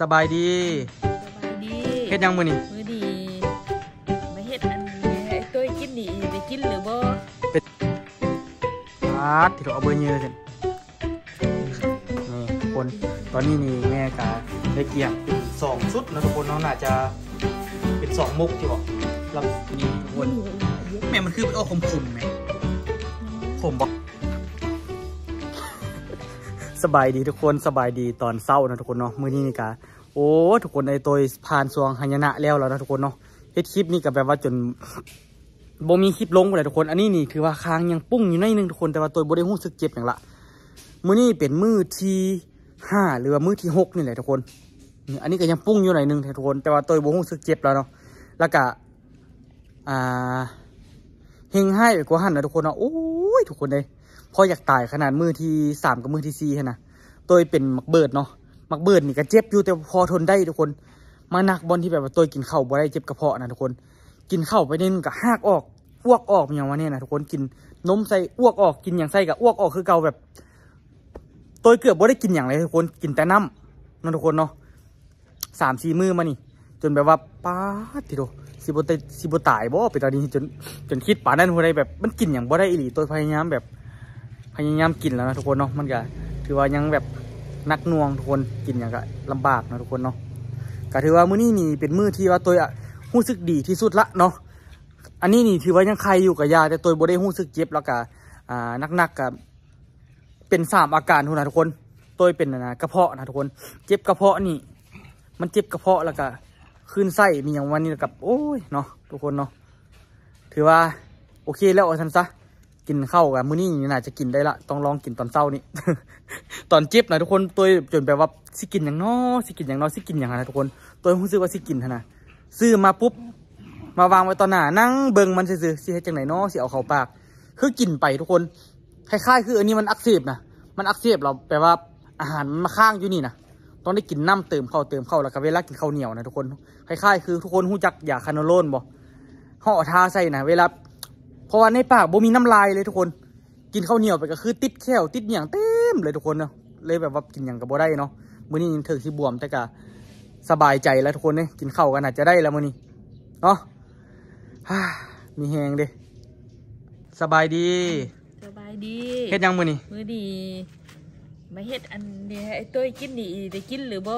สบายดีสบายดีเฮ็ดหยังมื้อนี้มือดีมาเฮ็ดอันนี้ให้ตัวกินนี่ได้กินหรือบ่อาดที่เราเอาเบอร์เยอะกันนี่ทุกคนตอนนี้นี่แม่กะได้เกี่ยงเป็นสองชุดนะทุกคนเนาะน่าจะเป็นสองมุกที่บอกแล้วนี่ทุกคนแม่มันคือเป็นอ้อคมคม สบายดีทุกคนสบายดีตอนเศร้านะทุกคนเนาะมื้อนี้นี่กะโอ้ทุกคนในตัวผ่านสวงหายนะแล้วแล้วนะทุกคนเนาะเฮ็ดคลิปนี่ก็แบบว่าจนบ่มีคลิปลงเลยทุกคนอันนี้นี่ถือว่าค้างยังปุ้งอยู่ในอยนึงทุกคนแต่ว่าตัวบ่ได้รู้สึกเจ็บอย่างละมื้อนี้เป็นมื้อที่ห้าหรือว่ามื้อที่หกนี่แหละทุกคน อันนี้ก็ยังปุ้งอยู่หน่อยนึงทุกคน แต่ว่าตัวบ่รู้สึกเจ็บแล้วเนาะแล้วก็อ่าเฮงให้กว่าหันนะทุกคนเนาะโอ้ยทุกคนเลย พออยากตายขนาดมือที่สามกับมือที่สี่นะตัวเป็นมักเบิดเนาะมักเบิดนี่ก็เจ็บอยู่แต่พอทนได้ทุกคน มาหนักบอลที่แบบว่าตัวกินข้าวบ่ได้เจ็บกระเพาะนะทุกคน กินข้าวไปนี่มันก็หักออกอ้วกออกอย่างวะเนี่ยนะทุกคนกินนมใส่อ้วกออกกินอย่างใส่กับอ้วกออกคือเก่าแบบตัวเกือบบ่ได้กินอย่างเลยทุกคนกินแต่น้ำนะทุกคนเนาะสามสี่มือมานี่ จนแบบว่าป้าทีโดสิบตสิบตายบ่ไปตอนนี้จนจนคิดป่านั้นหัวใดแบบมันกินอย่างบ่ได้อีหลีตัวพยายามแบบ พยายามกินแล้วนะทุกคนเนาะมันก็ถือว่ายังแบบนักน่วงทุกคนกินอย่างก็ลำบากนะทุกคนเนาะก็ถือว่ามื้อนี้นี่เป็นมื้อที่ว่าตัวอะรู้สึกดีที่สุดละเนาะอันนี้นี่ถือว่ายังใครอยู่กับยา แต่ตัวบ่ได้รู้สึกเจ็บแล้วก็อ่านักๆกับเป็นสามอาการทุกนะทุกคนตัวเป็นนะกระเพาะนะทุกคน เจ็บกระเพาะนี่ มันเจ็บกระเพาะแล้วก็ขึ้นไส้มีอย่างวันนี้กับ โอ้ยเนาะทุกคนเนาะถือว่าโอเคแล้วเอาทันซะ กินข้าวกับมื้อนี้นี่น่าจะกินได้ละต้องลองกินตอนเช้านี่ตอนจ็บนะทุกคนตัวจนแบบว่าสิกินอย่างน้อสิกินอย่างน้อสิกินอย่างไรนะทุกคน ตัวรู้สึกว่าสิกินนะซื้อมาปุ๊บมาวางไว้ตอนหน้านั่งเบิ่งมันซื่อสิเฮ็ดจังไหนนาะสิเอาเข้าปาก คือกินไปทุกคนคล้ายๆคืออันนี้มันอักเสบนะมันอักเสบเราแปลว่าอาหารมันมาค้างอยู่นี่นะต้องได้กินน้ำเติมเข้าวเติมเข้าวแล้วก็เวลากินข้าวเหนียวนะทุกคนคล้ายๆคือทุกคนหู้จักยาคาโนโลนบ่ห่อทาใส่นะเวลา เพราะว่าในปากบ่มีน้ำลายเลยทุกคน กินข้าวเหนียวไปก็คือติดแค้วติดเหนียงเต็มเลยทุกคนเนาะเลยแบบว่ากินอย่างกับบ่ได้เนาะมื้อนี้ยังถึงที่บวมแต่ก็สบายใจแล้วทุกคนเนี่ยกินข้าวกันอาจจะได้แล้วมื้อนี้เนาะฮ่ามีแหงเด้สบายดี สบายดีเฮ็ดหยังมื้อนี้มือดีมาเฮ็ดอันนี้ให้ตัวกินนี่ได้กินหรือบ่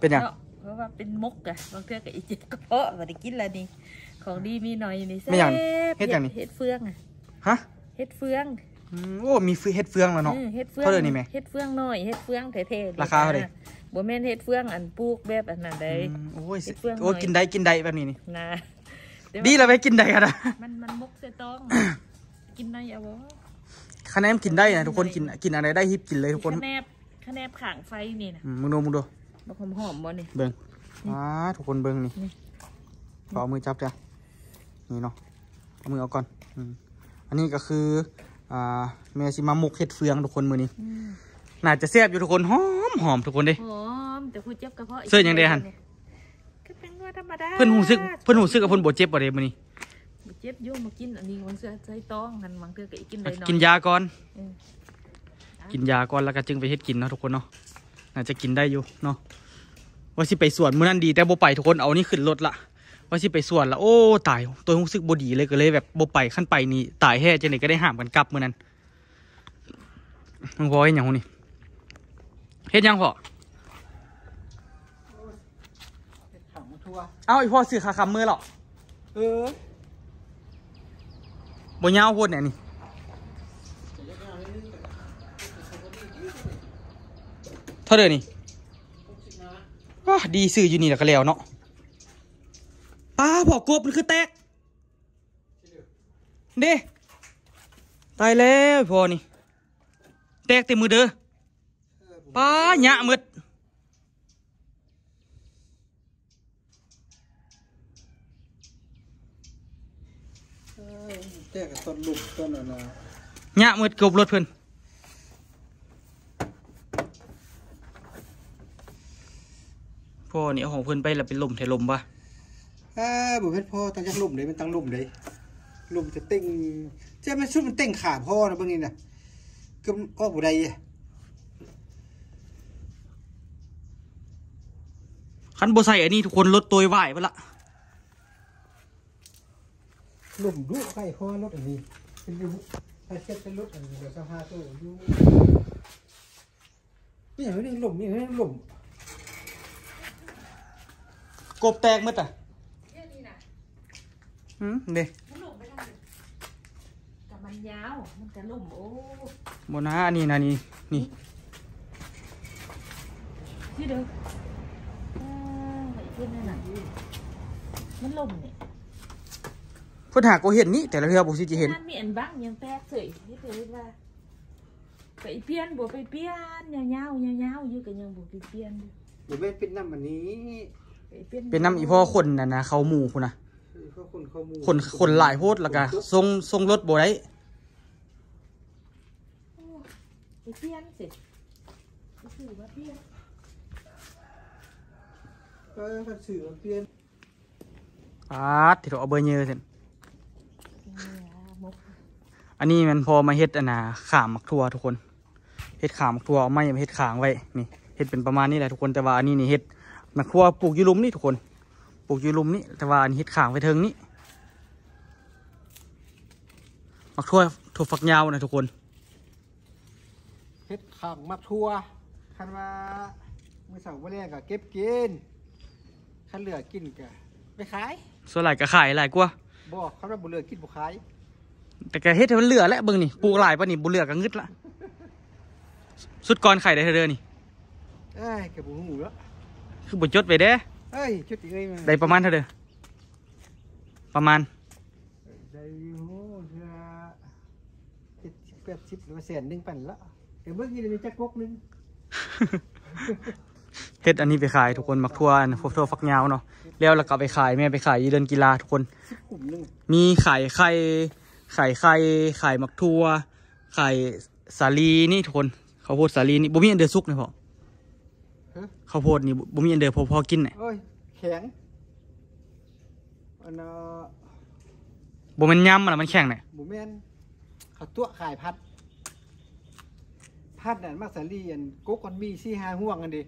เป็นหยังเนาะเพราะว่าเป็นมกอะบางเทื่อก็อีเจ็บกระเพาะบ่ได้กินแล้วนี่ ของดีมีหน่อยนี่แซ่ไม่หยังบเฮ็ดหยังนี่เฮ็ดเฟืองอะฮะเฮ็ดเฟืองอืมโอ้ มีฟืเฮ็ดเฟืองแล้วเนาะออเฮ็ดเฟืองเท่าเดิมนี่แม่เฮ็ดเฟืองน้อยเฮ็ดเฟืองแท้ๆราคาเท่าใดบ่แม่นเฮ็ดเฟืองอันปลูกแบบอันนั้นได้ อืมโอ้ยเฮ็ดเฟืองหน่อย โอ้ยกินได้กินได้แบบนี้นี่นะแต่ว่าดีแล้วไปกินได้กันนะมันมันมกใส่ต้อง กินได้เอาบ่คะแนนกินได้นะทุกคนกินกินอะไรได้ฮิบกินเลยทุกคนคะแนบคะแนบข้างไฟนี่นะอืมมึงดูมึงดูบ่หอมหอมๆบ่นี่ เบิ่งว้าทุกคนเบิ่งนี่นี่ ขอเอามือจับจ้ะ นี่เนาะเอามือเอาก่อนอืมอันนี้ก็คืออ่าแม่สิมาหมกเฮ็ดเฟืองทุกคนมื้อนี้อืมน่าจะแซ่บอยู่ทุกคนหอมหอมทุกคนเด้หอมแต่ผู้เจ็บกระเพาะเสื้อยังได้หั่นก็เป็นว่าธรรมดาเพิ่นหูซึกเพิ่นหูซึกกับเพิ่นบ่เจ็บบ่เด้มื้อนี้บ่เจ็บอยู่มากินอันนี้มันเสื้อใส่ต้องกันบางเทื่อก็อีกกินได้น้อยกินยาก่อนเออกินยาก่อนแล้วก็จึงไปเฮ็ดกินเนาะทุกคนเนาะน่าจะกินได้อยู่เนาะว่าสิไปสวนมื้อนั้นดีแต่บ่ไปทุกคนเอานี่ขึ้นรถละ ว่าสิไปส่วนละโอ้ตายตัวรู้สึกบดีเลยก็เลยแบบบ่ไปขั้นไปนี่ตายแฮ่จังได๋ก็ได้ห้ามกันกลับเมื้อนั้นมึงพอเฮ็ดหยังหูนี่เฮ็ดยังพ่อถังทั่วเอาอีพ่อซื้อขาคำมือหรอเออบ่ยาวโพดแหน่นี่เท่าเด้อนี่ดีซื้ออยู่นี่แล้วก็แล้วเนาะ ป้าพอกบมันคือแตกเด้ตายแล้วพอนี่ แตกเต็มมือเด้อป้าหยะมืดเออแจ้กับต้นลุกต้นอะไรนะหยะมืดกบรถเพิ่นพ่อนี่เอาของเพิ่นไปแล้วเป็นลมแถลมปะ อ่าบุเพชรพ่อตั้งจากลุ่มเลยมันตั้งลุ่มเลยลุ่มจะเต้งเจ้ามันชุดมันเต้งขาพ่อนะเบางนี้นะก็ก็บุได้อะคันบ่ใส่อันนี้ทุกคนลดตัวไหวไปละลุ่มดุไปเพราะว่ารถอันนี้เป็นอยูถ้าเช็ดเป็นรถอันนี้เดี๋ยวสภาพตัวอยูนี่อย่างนี้ลุ่มนี่อย่างนี้ลุ่มกบแตกหมดอะเนี่ยนี่นะ อืมเด้มันหลงไปทางไหนกับมันยาว มันกระลุ่มโอ้บนะอันนี้นะนี่นี่ที่เด้ออ่าไอ้เพื่อนนั่นน่ะมันล่มเนี่ยเพิ่นหาก็เห็นนี่แต่ละเทื่อบ่สิจะเห็นนั่นมีอันบ้างยังแตกเสยนี่เพิ่นว่าไปเปลี่ยนบ่ไปเปลี่ยนยาวๆยาวๆอยู่ก็ยังบ่ไปเปลี่ยนอยู่เดี๋ยวแม่นเป็นน้ำอันนี้ไปเปลี่ยนเป็นน้ำอีพ่อคนน่ะนะเขาหมู่พุ่นน่ะ เพราะคนเขามูคนคนหลายโพดแล้วก็ทรงทรงรถบ่ได้โอ้ไปเปลี่ยนสิไปซื้อว่าเปลี่ยนก็คันสื่อมันเปลี่ยนปาดที่เราเอาเบอร์เยอะเสร็จเนี่ยมกอันนี้มันพอมาเฮ็ดอันน่ะขามมักทั่วทุกคนเฮ็ดขามมักทั่วเอาไม้มาเฮ็ดขางไว้นี่เฮ็ดเป็นประมาณนี้แหละทุกคนแต่ว่าอันนี้นี่เฮ็ดมักทั่วปลูกอยู่หลุมนี่ทุกคนป ลูกอยู่หลุมนี่แต่ว่าอันนี้เฮ็ดขางไว้เทิงนี่มักทั่วถั่วฝักยาวนะทุกคนเฮ็ดข้างมักทัวคันว่ามื้อเสาร์มื้อแรกก็เก็บกินคันเหลือกินก็ไปขายส่วนหลายก็ขายหลายกว่าบ่คันว่าบ่เหลือกินบ่ขายแต่ก็เฮ็ดให้มันเหลือแล้วเบิ่งนี่ปลูกหลายปะนี่บ่เหลือก็งึดละสุดก่อนไข่ได้เท่าเด้อนี่เอ้ยก็บ่ฮู้แล้วคือบ่จดไปเด้ เอ้ยชุดอีเอ้ยมันได้ประมาณเท่าเด้อประมาณได้อยู่เทื่อ70 80หรือว่าแสนหนึงปั่นละเดี๋ยวเบิ่งนี่มีจักกกหนึงเฮ็ดอันนี้ไปขายทุกคนมักทั่วอันพวกทั่วฟักยาวเนาะแล้วแล้วก็ไปขายแม่ไปขายอยู่เดินกีฬาทุกคน10กลุ่มหนึงมีขายไข่ขายไข่ขายมักทั่วขายสาลีนี่ทุกคนข้าวโพดสาลีนี่บ่มีอันเดือซุกนะพ่อฮะ ข้าวโพดนี่บ่บ่มีอันเดือพอพอกินน่ะโอ้ยแข็งอันน่ะบ่แม่นยำมันน่ะมันแข็งน่ะหมูแม่นเขาตัวขายพัด พัดนั่นมักสาลีอันกกกันมีสี่ห้าห่วงกันดิ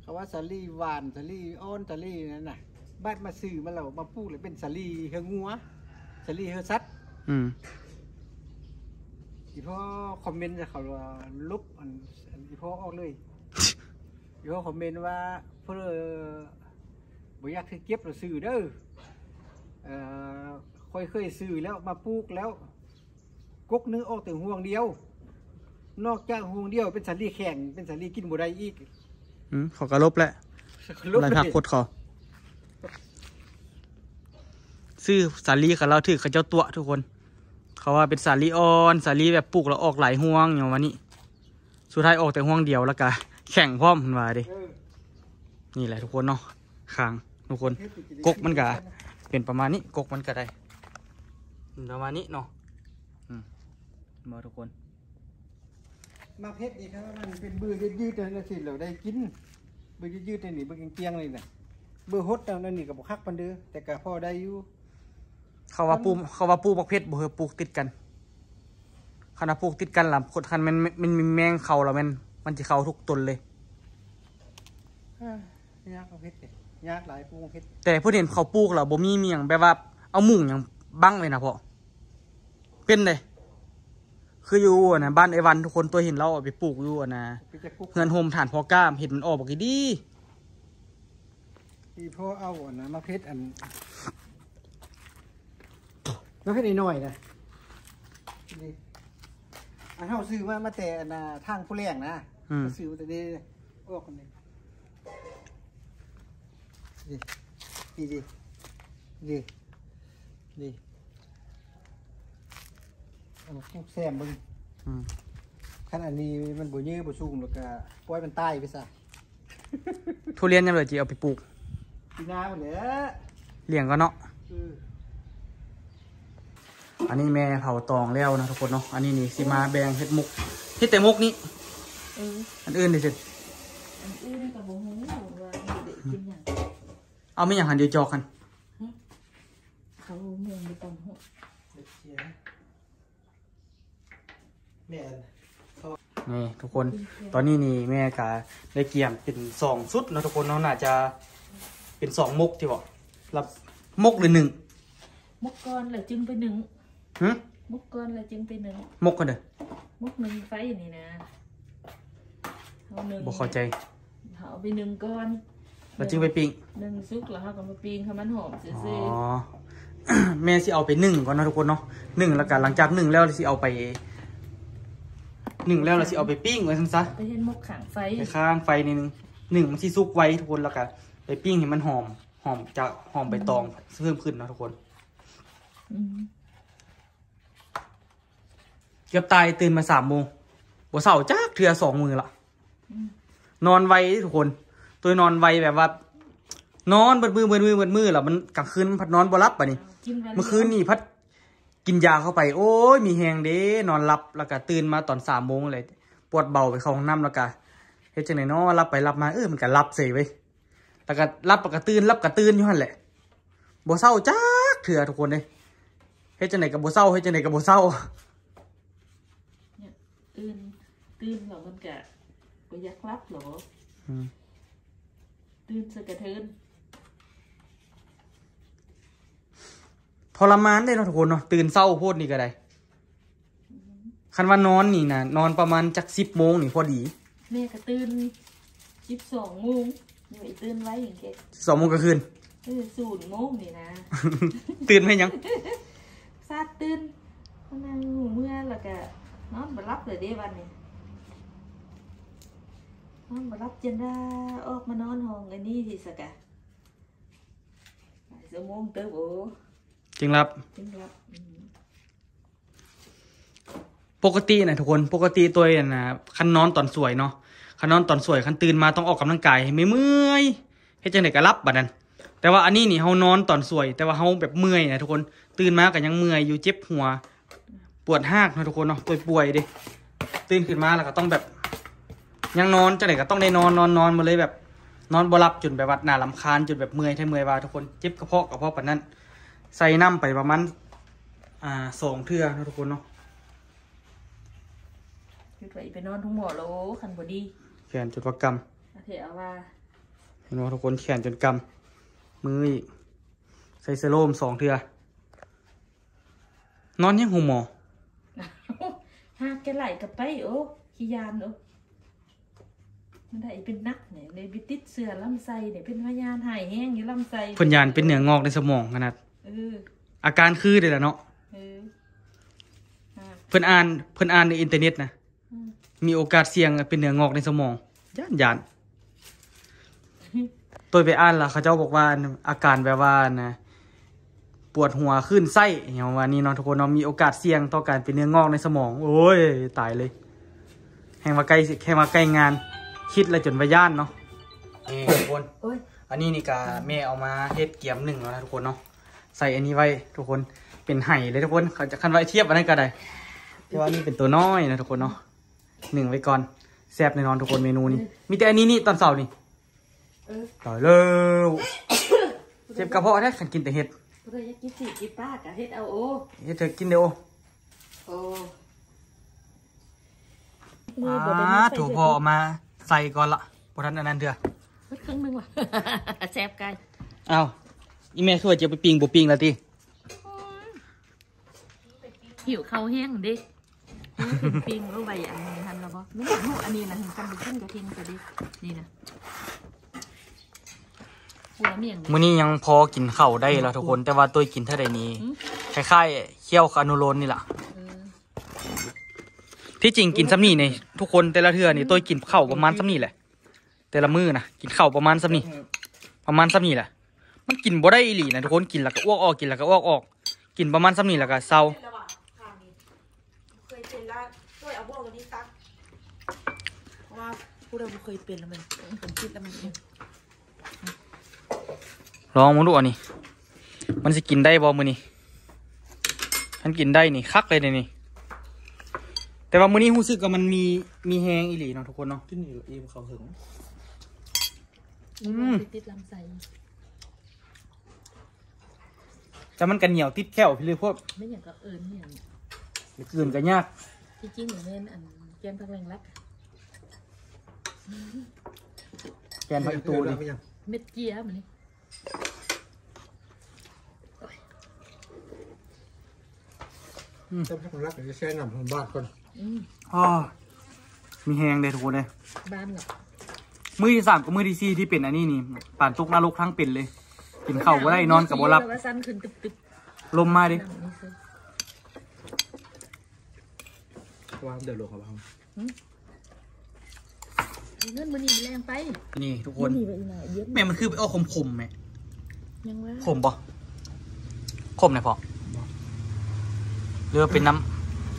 เขาว่าสาลีหวานสาลีอ้อนสาลีนั่นน่ะบ้านมาซื้อมาแล้วมาปลูกเลยเป็นสาลีเฮงงัวสาลีเฮซัดอืมอีพ่อคอมเมนต์จะเขาว่าลบอันอันอีพ่อออกเลย อีพ่อคอมเมนต์ว่าเพื่อบ่อยากให้เก็บหรือซื้อเด้อเอ่อค่อยเคยซื้อแล้วมาปลูกแล้วกกนึงออกแต่ห่วงเดียว นอกจากห่วงเดียวเป็นสันลีแข็งเป็นสันลีกินบ่ได้อีกอืมเขาก็ลบแล้วลบลายเลทักยโคตรเขาซื้อสาลีกับเราถือเขาเจ้าตัวทุกคน เขาว่าเป็นสาลีอ่อนสาลีแบบปลูกแล้วออกหลายห่วงอย่างวันนี้ สุดท้ายออกแต่ห่วงเดียวแล้วก็ แข่งพร้อมมันว่าเดิเออนี่แหละทุกคนเนาะคางทุกคนกกมันก็เป็นประมาณนี้กกมันก็ได้ประมาณนี้เนาะอืมมาทุกคนมาเพชรดีครับมันเป็นเบือยืดๆนั่นสิเราได้กินเบือยืดๆนี่เบือเกียงๆนี่น่ะเบือฮดนั่นนี่ก็บ่คักปานเด้อแต่ก็พอได้อยู่เขาว่าปลูกเขาว่าปลูกบักเพชรบ่เฮอปลูกติดกันขนาดปลูกติดกันล่ะคนคันมันมันมันมีแมงเขาแล้วมัน มันจะเข้าทุกต้นเลยอ่ายากมาเพชรเด้ยากหลายปูมาเพชรแต่เพื่อนเห็นเขาปลูกแล้วบ่มีเมียงแบบว่า เอามุ้งอย่างบังไว้นะพ่อเป็นเลยคืออยู่อะนะบ้านไอวันทุกคนตัวเห็นเราเอาไปปลูกอยู่อะนะไปจะกุ๊กเงินโฮมฐานพอกล้ามเห็นมันออกบอกดีที่พ่อเอาอันนะมาเพชรอันมาเพชรหน่อยๆนะนี่อันเฮาซื้อมามาแต่อันน่ะทางผู้แรงนะ อืมซื้อมาแต่นี่ออกกันเลยนี่นี่ดินี่นี่เอามาปลูกแซมเบึงอืมคันอันนี้มันบ่เยื้อบ่สูงแล้วก็ปล่อยมันตายไปซะทุเรียนยังเหลือจีเอาไปปลูกปีหน้าพุ่นแหละเลี้ยงก็เนาะเอออันนี้แม่เผาตองแล้วนะทุกคนเนาะ อันนี้นี่สิมาแบ่งเฮ็ดมุกเฮ็ดแต่มุกนี้เอออันอื่นดิสิอันอื่นกับบ่ฮู้ว่าเด็กกินหยังเอาไม่อย่างหันเดียวจอกกันเขาเมืองบ่ต้องฮู้เด็กเสียแม่นนี่ทุกคนตอนนี้นี่แม่กะได้เกี่ยมเป็นสองชุดเนาะทุกคนเนาะน่าจะเป็นสองมกที่บอกรับมกหรือหนึ่งมกก่อนแล้วจึงไปหนึ่งหึมกก่อนแล้วจึงไปหนึ่งมกกันเด้อมกหนึ่งไฟนี่นะ เอาหนึ่งบ่เข้าใจเอาไปหนึ่งก่อนแล้วจึงไปปิ้งหนึ่งซุกแล้วเขาก็มาปิ้งให้มันหอมซื่อ๋ออแม่สิเอาไปหนึ่งก่อนเนาะทุกคนเนาะหนึ่งแล้วกันหลังจากหนึ่งแล้วสิเอาไปหนึ่งแล้วเราสิเอาไปปิ้งไว้ซั่นซะๆไปเห็นมกขังไฟไปข้างไฟนิดนึงหนึ่งมันสิสุกไว้ทุกคนแล้วกันไปปิ้งให้มันหอม หอมจากหอมใบตองเพิ่มขึ้นเนาะทุกคนอืมเกือบตายตื่นมาสามโมงบัวเสาจ้ากเทือสองมือละ นอนไวทุกคน ตัวนอนไวแบบว่า นอนเบิดมือเบิดมือเบิดมือแล้วมันกลางคืนมันพัดนอนบ่รับป่ะนี่กินวัเมื่อคืนนี่พัดกินยาเข้าไป โอ้ยมีแหงเด้นอนหลับแล้วก็ตื่นมาตอนสามโมงเลยปวดเบาไปเข้าห้องน้ำแล้วก็เฮ็ดจังไหนเนาะรับไปรับมาเออมันก็รับเสยไว้ยแล้วก็รับแล้วก็ตื่นรับก็ตื่นอยู่หั่นแหละบ่เศร้าจักเถื่อทุกคนเลยเฮ็ดจังไหนกับบ่เศร้าเฮ็ดจังไหนกับบ่เศร้าเนี่ยตื่นตื่นแล้วมันก็ ก็อยากรับเหรออืมตื่นสะกระเทินทรมานได้เนาะทุกคนเนาะตื่นเศร้าโพดนี่ก็ได้คันว่านอนนี่นะนอนประมาณจักสิบโมงนี่พอดีแม่ก็ตื่นสิบสองโมงนี่ไอ้ตื่นไว้อย่างเงี้ยสองโมงกลางคืนเออศูนย์โมงนี่นะ ตื่นไม่ยังซาดตื่นมานั่งหูเมื่อแล้วก็นอนบ่รับเลยเด้วันนี้ นอนบ่รับจนได้ออกมานอนห้องอันนี้ที่สกะหลายชั่วโมงเติบโอ้จริงครับจึงรับอืมปกตินะทุกคนปกติตัวเองนะคันนอนตอนสวยเนาะคันนอนตอนสวยคันตื่นมาต้องออกกำลังกายให้ไม่เมื่อยเฮ็ดจังไดก็รับบัดนั้น แต่ว่าอันนี้นี่เฮานอนตอนสวย แต่ว่าเฮาแบบเมื่อยนะทุกคนตื่นมาก็ยังเมื่อยอยู่เจ็บหัว ปวดหากนะทุกคนเนาะตัวป่วยๆเดิตื่นขึ้นมาแล้วก็ต้องแบบ ยังนอนจังไดก็ต้องได้นอนนอนนอนมาเลยแบบ นอนบ่หลับจนแบบว่าหน้าลำคาญจนแบบเมื่อยแท้เมื่อยว่าทุกคนเจ็บกระเพาะกระเพาะปานนั้น ใส่น้ำไปประมาณอ่าสองเทื่อนะทุกคนเนาะคือไปไปนอนทุ่งหมอแล้วโอ้คันบ่ดีแขนจนว่ากอาเถอะว่าำเห็นว่าทุกคนแขนจนกำมืออีกใส่เซโลมสองเทื่อนอนยังหูหมอหากแกไหลกับไปโอ้ขี้ยานโอ้ มันได้เป็นนักเนี่ยเลยไปติดเสือลำไส้เนี่ยเป็นพยานหายแห้งอยู่ลำไส้เพิ่นยานเป็นเหนืองอกในสมองขนาดเอออาการคือเด้อล่ะเนาะเอออ่าเพิ่นอ่านเพิ่นอ่านในอินเทอร์เน็ตนะอืมมีโอกาสเสี่ยงเป็นเหนืองอกในสมองย่านยานตัวไปอ่านล่ะเขาเจ้าบอกว่าอาการแบบว่านะปวดหัวขึ้นไส้อย่างว่านี้เนาะทุกคนเนาะมีโอกาสเสี่ยงต่อการเป็นเนื้องอกในสมอง โอ้ยตายเลย แห่งมาใกล้แค่มาใกล้งาน คิดแล้วจนไปย่านเนาะนี่ทุกคนโอ้ยอันนี้นี่กาแม่เอามาเฮ็ดเกียมหนึ่งแล้วนะทุกคนเนาะใส่อันนี้ไว้ทุกคนเป็นไห่เลยทุกคนเขาจะคันไว้เทียบอันนั้นก็ได้แต่ว่านี่เป็นตัวน้อยนะทุกคนเนาะหนึ่งไว้ก่อนแซ่บแน่นอนทุกคนเมนูนี้มีแต่อันนี้นี่ตอนเสาร์นี่เออต่อยเร็วเจ็บกระเพาะได้ขันกินแต่เห็ดผู้ใดอยากกินสิกินป้ากะเฮ็ดเอาโอ้เฮ็ดเธอกินเดียวโอ้อ่าถูกพอเอามาใส่ก่อนละพอทันอันนั้นเถอะเฮ็ดครึ่งหนึงว่ะแซ่บไก่อ้าวอีแม่คือว่าจะไปปิ้งบ่ปิ้งแล้วติหิวข้าวแห้งเด็กปิ้งปิ้งรู้ใบอันนี้ทันแล้วบ่ไม่เห็นหูอันนี้นะถึงกันไปขึ้นกระเทียมกระดินี่นะหัวเมี่ยงมื้อนี้ยังพอกินข้าวได้แล้วทุกคน แต่ว่าตัวกินเท่าใดนี้คล้ายๆเคี่ยวคานูโรนนี่ล่ะเออ ที่จริงกินซ้ำนี่นี่ทุกคนแต่ละเทื่อนี่ตัวกินข้าวประมาณซ้ำนี่แหละ แต่ละมื้อนะกินข้าวประมาณซ้ำนี่ประมาณซ้ำนี่แหละ มันกินบ่ได้อีหลีนะทุกคนกินแล้วก็อ้วกออกกินแล้วก็อ้วกออก กินประมาณซ้ำนี่แล้วก็เศร้าระหว่างทางนี้เคยเป็นแล้วช่วยเอาพวกนี้ซักเพราะว่าผู้เราเคยเป็นแล้วมันเป็นคิดแล้วมันเป็นลองมาดูอันนี้ มันสิกินได้บ่มื้อนี้มันกินได้นี่คักเลยเดี๋ยวนี่ แต่ว่ามื้อนี้รู้สึกว่ามันมีมีแฮงอีหลีเนาะทุกคนเนาะ ที่นี่เอ็มเขาถึงอืม ติดลำไส้แต่มันกันเหนียวติดแก้วพี่เลยพวกไม่อย่างกับเอิญเนี่ยอื่นก็ยาก ที่จริงอยู่ในอันแกงผักแรงรักแกนผักอีตูนี่เม็ดเกี๊ยมันนี่จะพักรักจะใช้น้ำของบ้านก่อน อืมอ๋อมีแหงเลยทุกคนเลยบ้านเนาะมือที่สามกับมือที่สี่ที่เป็นอันนี้นี่ป่านตุกนรกทั้งเป็นเลย กินข้าวบ่ได้นอนกับบ่หลับแล้วก็สั้นขึ้นตึบลมมาดิๆนั่งนี่ซิว่าเดือดร้อนครับเงินมันนี่แรงไป นี่ทุกคนนี่ไปอีกหน่อยเยอะแม่มันคือไปเอาขมขมๆแม่ยังว่าขมปะขมไหนอยพอเรือว่าเป็นน้ำ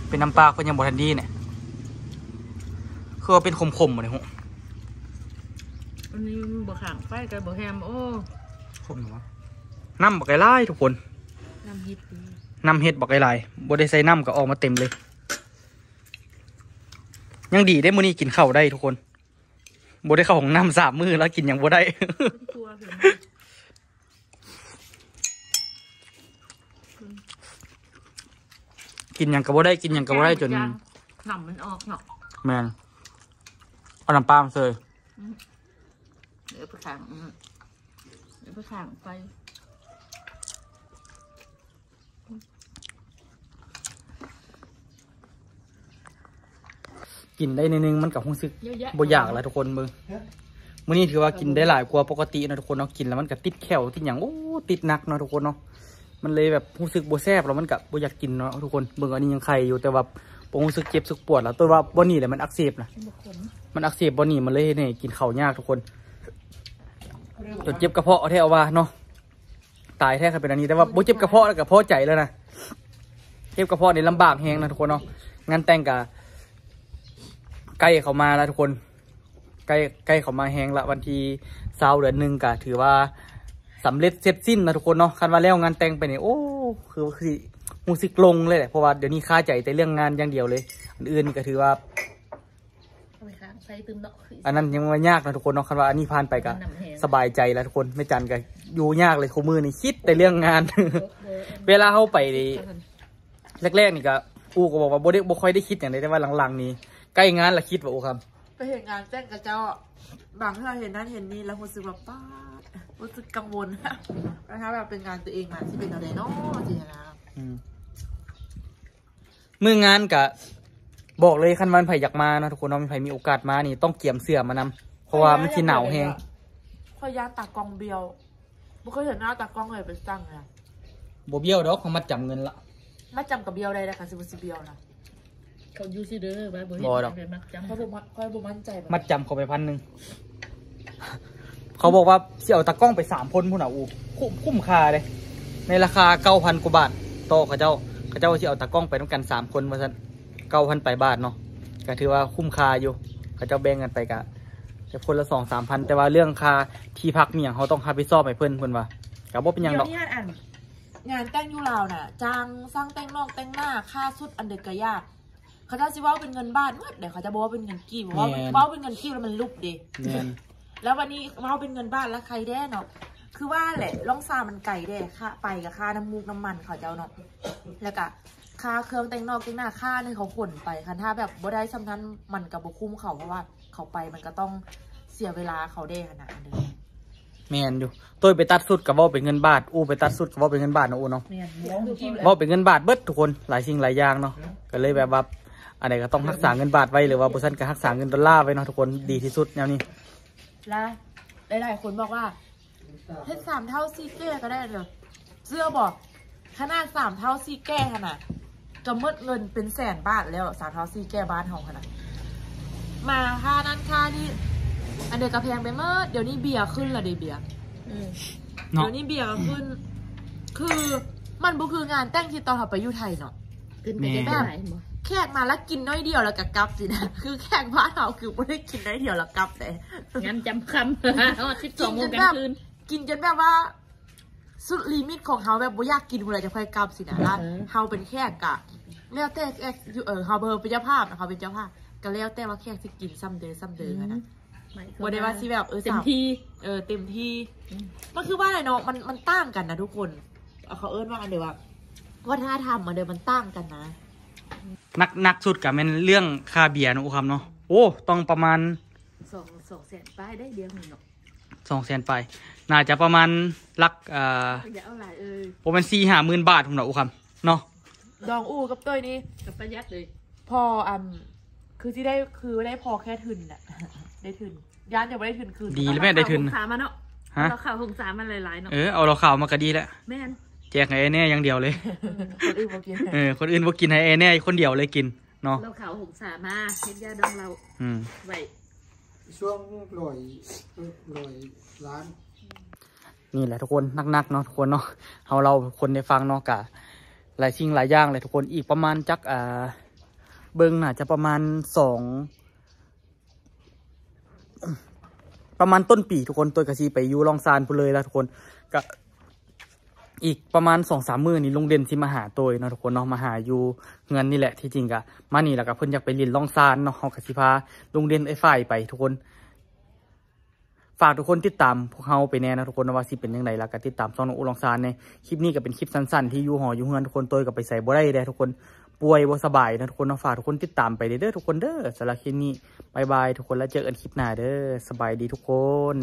เป็นน้ำปลาก็ยังบทันดีเนี่ยคือว่าเป็นขมขมๆหมดเลยหูอันนี้มันบ่ขางไฟกับบ่แฮมโอ้ขมเหรอวะน้ำบักไก่ไล่ทุกคนน้ำฮิตดีน้ำเฮ็ดบักไก่ไล่บ่ได้ใส่น้ำก็ออกมาเต็มเลย ยังดีได้มื้อนี้กินข้าวได้ทุกคนบ่ได้เข้าของน้ำสามมือแล้วกินหยังบ่ได้ กลัวคือกินหยังก็บ่ได้กินหยังก็บ่ได้จนหนำมันออกเนาะแมนเอาน้ำปลามาเลยเดี๋ยวไปขางอืมเดี๋ยวไปขางไปกินได้นิดนึงมันกับรู้สึกเยอะแยะบ่อยากแล้วทุกคนมึงมื้อนี้ถือว่ากินได้หลายกว่าปกติเนาะทุกคนเนาะกินแล้วมันก็ติดแขวติดหยังโอ้ติดหนักเนาะทุกคนเนาะ มันเลยแบบรู้สึกบ่แซบแล้วมันก็บ่อยากกินเนาะทุกคนเบิ่งอันนี้ยังไข่อยู่แต่ว่าบ่รู้สึกเจ็บสึกปวดแล้วตัวว่าบ่นี่แหละมันอักเสบนะมันอักเสบบ่นี่มันเลยเฮ็ดให้กินข้าวยากทุกคนจนเจ็บกระเพาะเอาแท้เอาว่าเนาะตายแท้คันเป็นอันนี้แต่ว่าบ่เจ็บกระเพาะแล้วก็พอใจแล้วนะเจ็บกระเพาะนี่ลำบากแฮงนะทุกคนเนาะงานแต่งกะใกล้เขามาแล้วทุกคนใกล้ใกล้เขามาแฮงละวันที่เศร้าเดือนหนึ่งกะถือว่า สำเร็จเสร็จสิ้นนะทุกคนเนาะคันว่าแล้วงานแต่งไปเนี่ยโอ้คือคือมูสิกลงเลยแหละเพราะว่าเดี๋ยวนี้ค่าใจแต่เรื่องงานอย่างเดียวเลยอันอื่นนี่ก็ถือว่าเอาไปขางใส่ตึมดอกคืออันนั้นยังว่ายากนะทุกคนเนาะคันว่าอันนี้ผ่านไปก็น้ำแห้งสบายใจแล้วทุกคนไม่จันก็อยู่ยากเลยคู่มือนี่คิดแต่เรื่องงาน เวลาเข้าไปนี่แรกๆนี่ก็อูก็บอกว่าบ่ได้บ่ค่อยได้คิดอย่างไรแต่ว่าหลังๆ นี่ใกล้งานละคิดว่าโอ้ครับไป เห็นงานแจ้งกับเจ้าอะบางที่เราเห็นนั่นเห็นนี่แล้วรู้สึกแบบป้าดรู้สึกกังวลนะคะแบบเป็นงานตัวเองมาที่เป็นอะไรเนาะจริงๆนะอืมมืองานกะบอกเลยคันวันไผ่อยากมานะทุกคนเนาะมันไผ่มีโอกาสมานี่ต้องเกี่ยมเสื้อมานำเพราะว่ามันขี้หนาวแฮงคอยยานตากล้องเบียวบ่เคยเห็นหน้าตากล้องเลยเป็นจังเลยอะบ่เบี้ยวดอกเขามัดจำเงินละมาจำกับเบียวได้เลยค่ะสิบสิเบียวนะ เขาอยู่ซิเด้อไว้บ่เห็นบ่ดอกไปมักจำคอยบุมันคอยบุมั่นใจแบบมัดจำเขาไปพันหนึ่ง เขาบอกว่าเสี่ยวตากล้องไปสามคนพุ่นอะอูคุ้มคุ้มค่าเลย ในราคาเก้าพันกว่าบาทต่อเขาเจ้าเขาเจ้าสิเอาตากล้องไปต้องกันสามคนมาสันเก้าพันไปบาทเนาะก็ถือว่าคุ้มค่าอยู่เขาเจ้าแบ่งกันไปกะจะคนละสองสามพันแต่ว่าเรื่องค่าที่พักเมียงเขาต้องค่าไปซ่อมให้เพื่อนเพื่อนว่ากับว่าเป็นหยังเดี๋ดยอกวนี้อ่านงานแต่งอยูลาวน่ะจ้างสร้างแต่งนอกแต่งหน้าค่าสุดอันเด็กกะยาก เขาจะสิเว่าเป็นเงินบ้านเมื่อเดี๋ยวเขาจะบอกว่าเป็นเงินกีบว่าเว่าเป็นเงินกีบแล้วมันลุกเด็เงินแล้ววันนี้เมาเป็นเงินบ้านแล้วใครแด้เนาะคือว่าแหละล่องซามันไก่แด้ค่าไปกับค่าน้ำมูกน้ำมันเขาเจ้าเนาะแล้วก็ค่าเครื่องแต่งนอกแต่งหน้าค่าเนี่ยเขาขนไปคันถ้าแบบบ่ได้สำคัญมันกับบ่คุ้มเขาเพราะว่าเขาไปมันก็ต้องเสียเวลาเขาแด้ขนาดนั้นเลยแมนอยู่ตัวไปตัดสุดกับว่าเป็นเงินบาท อู้ไปตัดสุดกับว่าเป็นเงินบาทเนาะอู้เนาะเนี่ยร้องกีบว่าเป็นเงินบาทเบิดทุกคนหลายสิ่งหลายอย่างเนาะก็เลยแบบว่า อันไหนก็ต้องรักษาเงินบาทไว้หรือว่าบุษันก็รักษาเงินดอลลาร์ไว้เนาะทุกคนดีที่สุดแนวนี้แล้วหลายๆคนบอกว่าเฮ็ดสามเท่าซีแก้ก็ได้เลยเสื้อบอกขนาดสามเท่าซีแก้ขนาดจะหมดเงินเป็นแสนบาทแล้วสามเท่าซีแก้บ้านเฮาขนาดมาค่านั้นค่านี่อันเดียวกระแพงไปเมื่อเดี๋ยวนี้เบียร์ขึ้นละเดเบียร์อืมเนาะเดี๋ยวนี้เบียร์ก็ขึ้น คือมันบ่คืองานแต่งที่ตอนเขาไปอยู่ไทยเนาะขึ้นไปได้ไหนบ่ แขกมาแล้วกินน้อยเดียวแล้วก็กลับสินะ คือแขกบ้านเราคือไม่ได้กินน้อยเดียวแล้วกลับแต่งั้นจำคำอ๋อสิบสองโมงกลางคืนกินจนแบบว่า สุดลิมิตของเขาแบบบ่อยากกินเมื่อไหรจะค่อยกลับสินะแล้วอือฮะเขาเป็นแขกกะแล้วแต่แขกอยู่เออเขาเบอร์เป็นเจ้าภาพนะเขาเป็นเจ้าภาพก็แล้วแต่ว่าแขกสิกินซ้ำเดือซ้ำเดือนะบ่ได้ว่าสิแบบเออเต็มสามที่เออเต็มที่อืมมันคือว่าอะไรเนาะมันมันต่างกันนะทุกคน เอาเขาเอิ้นว่าอันเดียวว่าวัฒนธรรมมันเดียวมันต่างกันนะ นักนักสุดกับเป็นเรื่องค่าเบียร์เนาะอู้ครับเนาะโอ้ต้องประมาณสองสองแสนป้ายได้เดียวหนึ่งเนาะสองแสนไป น่าจะประมาณหลักอ่าอย่าเอาหลายเอ้ยประมาณสี่ห้าหมื่นบาทผมเนาะอุคำเนาะดองอู้กับเต้ยนี่กับประหยัดเลย พออืมคือที่ได้คือได้พอแค่ทุนน่ะได้ทุนย่านจะไม่ได้ทุนคืนดีแล้วแม่ได้ทุนเอาข่าวหงสามมาเนาะฮะเราข่าวหงสามมาหลายๆเนาะเออเอาเราข่าวมาก็ดีแล้วแม่น แจกให้ไอ้แน่อย่างเดียวเลย คนอื่นมากินเออ คนอื่นบ่กินให้ไอ้แน่คนเดียวเลยกินเนาะเราข่าวหงสามมาเฮ็ดยาดองเราอืมไว้ช่วงลอยลอยล้าน นี่แหละทุกคนนักๆเนาะทุกคนเนาะเอาเราคนได้ฟังเนาะกะหลายสิ่งหลายอย่างเลยทุกคนอีกประมาณจักอ่าเบิ้งน่าจะประมาณสองประมาณต้นปีทุกคนตัวกะซีไปอยู่ลองซานพูนเลยแล้วทุกคนก็ อีกประมาณสองสามมือนี่ลุงเด่นสิมาหาตัวเนาะทุกคนเนาะมาหาอยู่เงินนี่แหละที่จริงกะมานี่แหละกะเพิ่นอยากไปเรียนลองซานเนาะเฮากะสิพาลุงเด่นไอ้ฝ่ายไปทุกคน ฝากทุกคนติดตามพวกเขาไปแน่นะทุกคนนะว่าสิเป็นยังไงแล้วก็ติดตามซองนองอุลองซานในคลิปนี้ก็เป็นคลิปสั้นๆที่อยู่หออยู่เฮือนทุกคนตัวกับไปใส่บ่ได้เด้ทุกคนป่วยบ่สบายนะทุกคนนะฝากทุกคนติดตามไปเด้อทุกคนเด้อสำหรับคลิปนี้บายบายทุกคนแล้วเจอกันคลิปหน้าเด้อสบายดีทุกคน